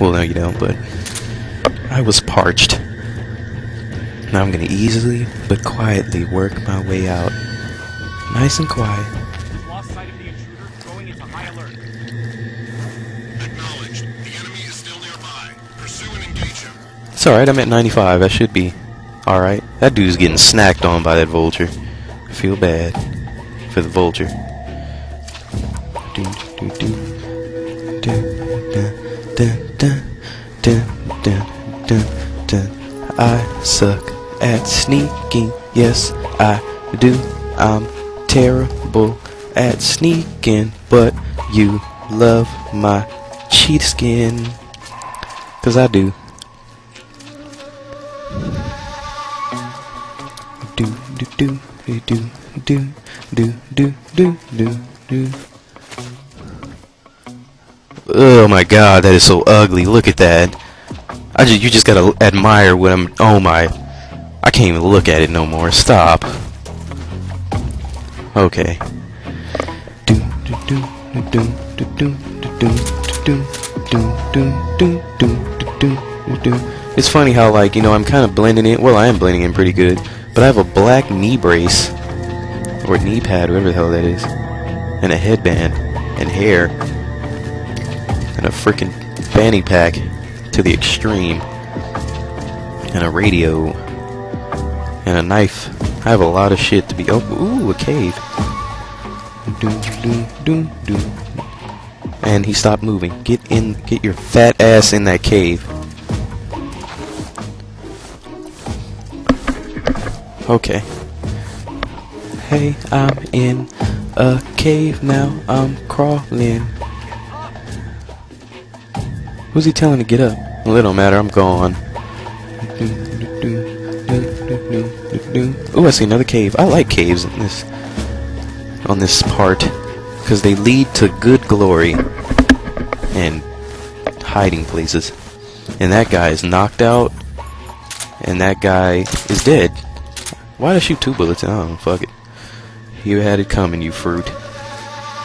Well, no, you don't, but I was parched. Now I'm gonna easily but quietly work my way out. Nice and quiet. Lost sight of the intruder, going into high alert. Acknowledged. The enemy is still nearby. Pursue and engage him. It's alright, I'm at 95. I should be alright. That dude's getting snacked on by that vulture. I feel bad for the vulture. Do, do, do. Dun, dun, dun, dun. I suck at sneaking. Yes, I do. I'm terrible at sneaking, but you love my cheat skin. Cause I do. do do do do do do do do do do oh my god, that is so ugly. Look at that. I just, you just gotta admire what I'm, oh my. I can't even look at it no more. Stop. Okay. It's funny how, like, you know, I'm kind of blending in. Well, I am blending in pretty good. But I have a black knee brace. Or knee pad, whatever the hell that is. And a headband. And hair a freaking fanny pack to the extreme, and a radio, and a knife. I have a lot of shit to be. Oh, ooh, a cave. Doom, doom, doom, doom. And he stopped moving. Get in, get your fat ass in that cave. Okay. Hey, I'm in a cave now. I'm crawling. Who's he telling to get up? Well, it don't matter. I'm gone. Ooh, I see another cave. I like caves in this on this part because they lead to good glory and hiding places. And that guy is knocked out, and that guy is dead. Why'd I shoot two bullets? Oh, fuck it. You had it coming, you fruit.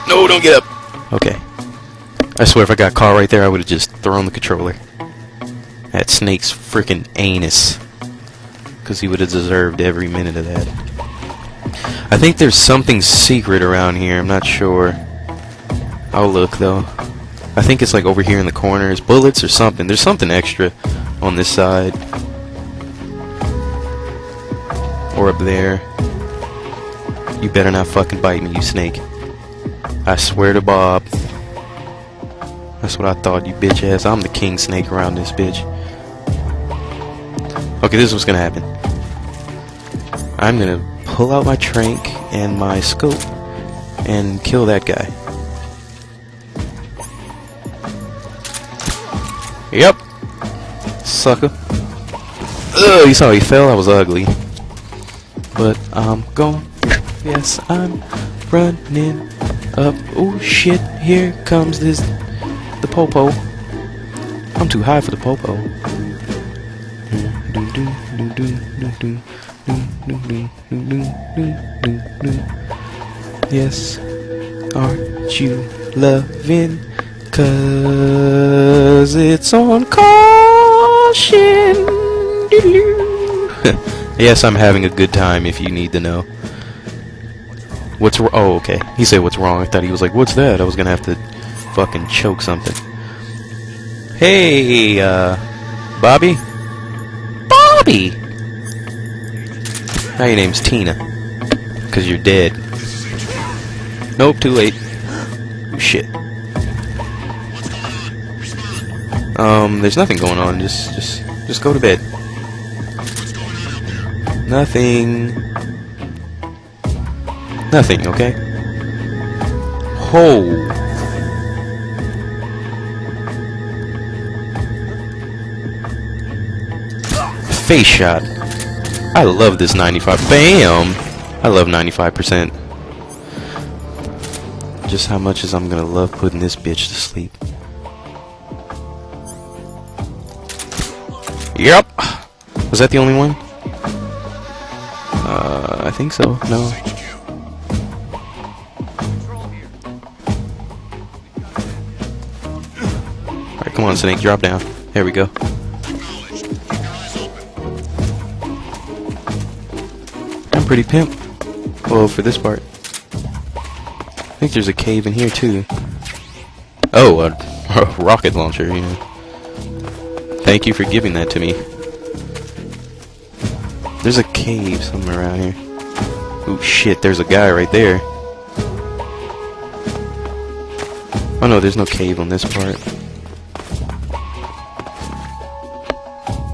No, don't get up! Okay. I swear if I got caught right there, I would have just thrown the controller. At Snake's freaking anus. Because he would have deserved every minute of that. I think there's something secret around here, I'm not sure. I'll look, though. I think it's like over here in the corners. Bullets or something. There's something extra on this side. Or up there. You better not fucking bite me, you snake. I swear to Bob. That's what I thought, you bitch ass. I'm the king snake around this bitch. Okay, this is what's gonna happen. I'm gonna pull out my trank and my scope and kill that guy. Yep. Sucker. Ugh, you saw he fell? That was ugly. But I'm gone. Yes, I'm running up. Oh shit, here comes this. The popo. I'm too high for the popo. Yes, aren't you loving? Cause it's on caution. yes, I'm having a good time if you need to know. What's wrong? Oh, okay. He said what's wrong. I thought he was like, what's that? I was gonna have to fucking choke something. Hey, uh, Bobby? Bobby! Now your name's Tina. Because you're dead. Nope, too late. Shit. Um, there's nothing going on. Just, just, just go to bed. Nothing. Nothing, okay? Ho! Face shot. I love this 95. BAM! I love 95%. Just how much is I'm gonna love putting this bitch to sleep. Yep! Was that the only one? Uh, I think so. No. Alright, come on, Snake, drop down. There we go. Pretty pimp. Well, for this part. I think there's a cave in here too. Oh, a, a rocket launcher, you know. Thank you for giving that to me. There's a cave somewhere around here. Oh shit, there's a guy right there. Oh no, there's no cave on this part.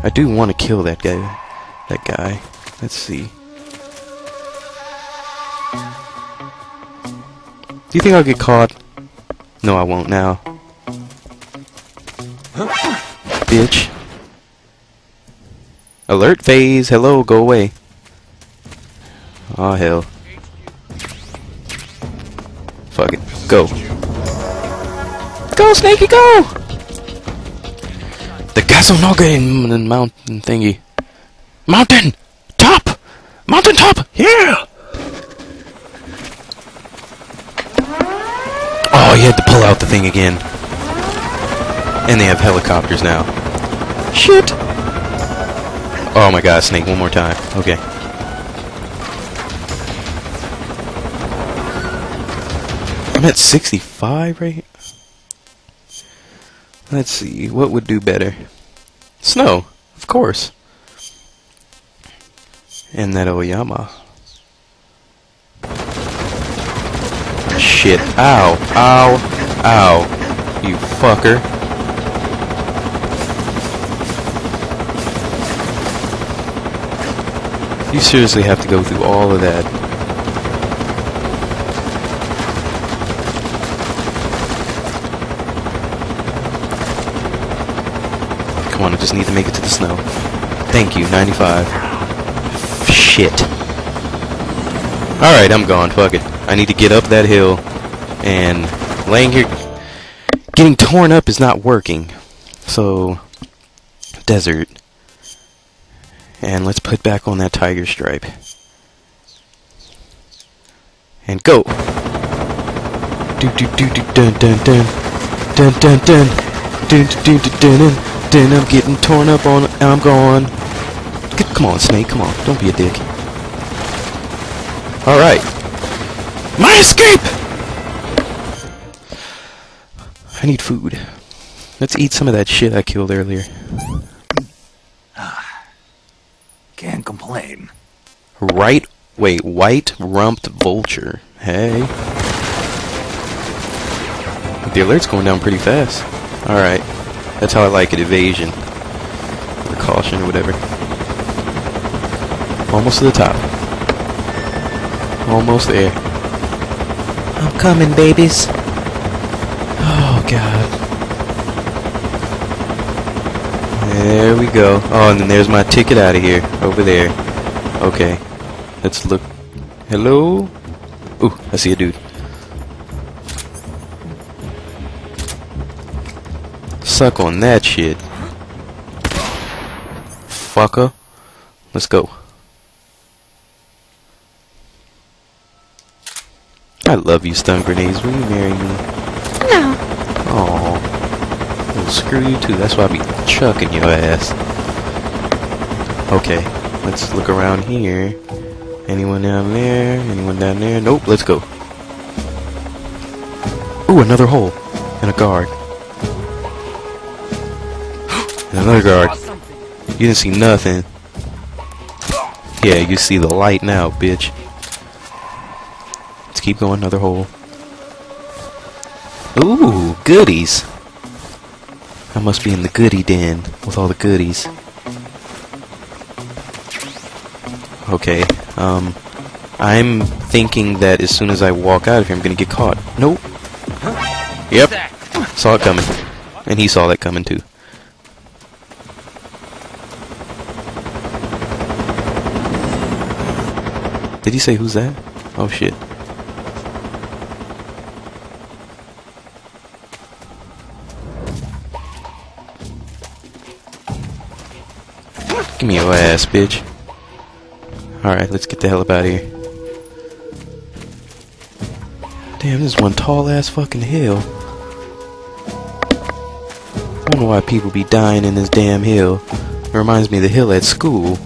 I do want to kill that guy. That guy. Let's see. Do you think I'll get caught? No, I won't now. Bitch. Alert phase. Hello, go away. Oh hell. Fuck it. Go. Go, Snakey, go! The Krasnogorje mountain thingy. Mountain! Top! Mountain top! Yeah! You had to pull out the thing again. And they have helicopters now. Shit! Oh my god, Snake, one more time. Okay. I'm at 65 right Let's see, what would do better? Snow, of course. And that Oyama. Shit. Ow. Ow. Ow. You fucker. You seriously have to go through all of that. Come on, I just need to make it to the snow. Thank you, 95. Shit. Alright, I'm gone, fuck it. I need to get up that hill, and laying here getting torn up is not working. So, desert. And let's put back on that tiger stripe. And go! Do do do do dun dun dun. Dun dun dun. Dun dun dun dun dun. I'm getting torn up on. I'm gone. Come on, Snake. Come on. Don't be a dick. Alright. My escape! I need food. Let's eat some of that shit I killed earlier. Ah, can't complain. Right, wait, white rumped vulture. Hey. The alert's going down pretty fast. Alright. That's how I like it, evasion. Or caution or whatever. Almost to the top. Almost there. I'm coming, babies. Oh, God. There we go. Oh, and then there's my ticket out of here. Over there. Okay. Let's look. Hello? Ooh, I see a dude. Suck on that shit. Fucker. Let's go. I love you, stun grenades. Will you marry me? No. Aw. Well, screw you too. That's why I be chucking your ass. Okay, let's look around here. Anyone down there? Anyone down there? Nope, let's go. Ooh, another hole. And a guard. and another guard. You didn't see nothing. Yeah, you see the light now, bitch. Let's keep going, another hole. Ooh, goodies. I must be in the goodie den with all the goodies. Okay, um, I'm thinking that as soon as I walk out of here, I'm gonna get caught. Nope. Yep. Saw it coming. And he saw that coming too. Did he say who's that? Oh shit. Give me your ass, bitch. Alright, let's get the hell up out of here. Damn, this is one tall ass fucking hill. I wonder why people be dying in this damn hill. It reminds me of the hill at school.